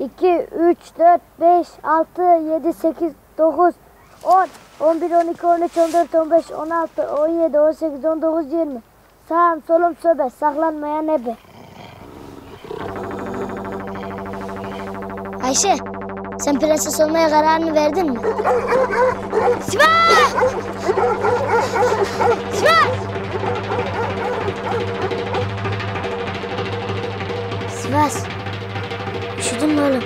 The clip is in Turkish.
2, 3, 4, 5, 6, 7, 8, 9, 10, 11, 12, 13, 14, 15, 16, 17, 18, 19, 20. Sağım solum söbe, saklanmayan ebe. Ayşe, sen prenses olmaya kararını verdin mi? Sibel! Sibel! Sibel! mano.